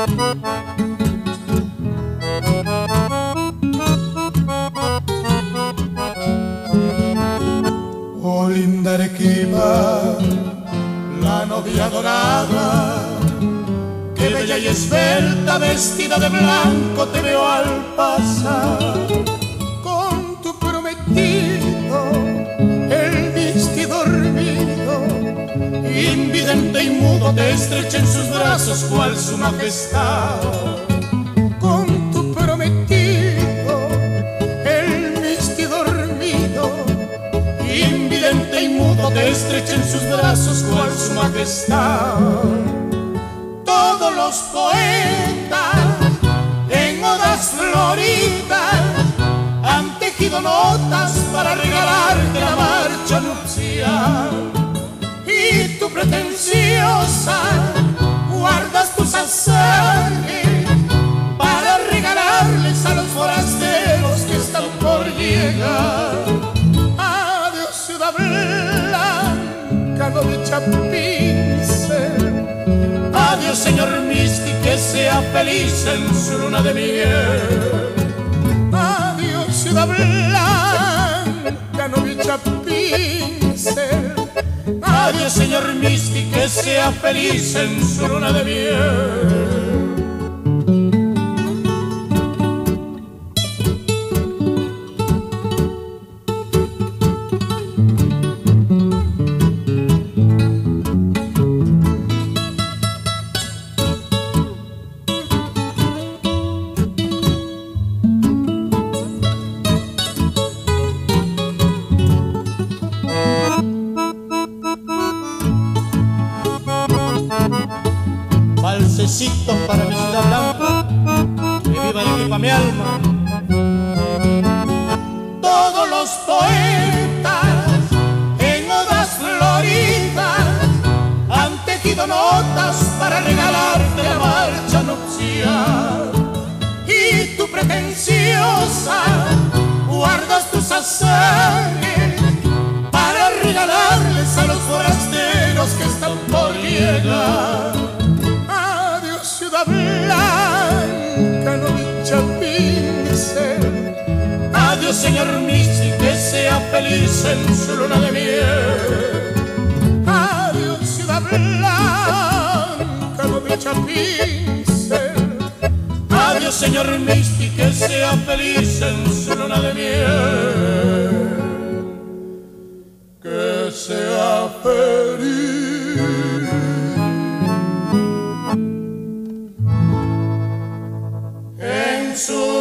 Música Colinda Arequipa, la novia dorada, que bella y esbelta, vestida de blanco, te veo al pasar con tu prometido, el vestido dormido, invidente y mudo, te estrecha en sus brazos, cual su majestad. Estrecha en sus brazos, cual su majestad todos los poetas en odas floridas han tejido notas para regalarte la marcha nupcial. Y tu pretenciosa Adiós, señor Misty, que sea feliz en su luna de miel. Adiós, ciudad blanca, novia pincel. Adiós, señor Misty, que sea feliz en su luna de miel. Para mi ciudad blanca, que viva de mi mi alma. Todos los poetas en odas floridas han tejido notas para regalarte la marcha nupcial. Y tu pretenciosa guardas tus azares para regalarles a los forasteros que están por llegar. Adiós, señor Missy, que sea feliz en su luna de miel. Adiós, ciudad blanca, no pincel. Adiós, señor Misty, que sea feliz en su luna de miel. Que sea feliz. En su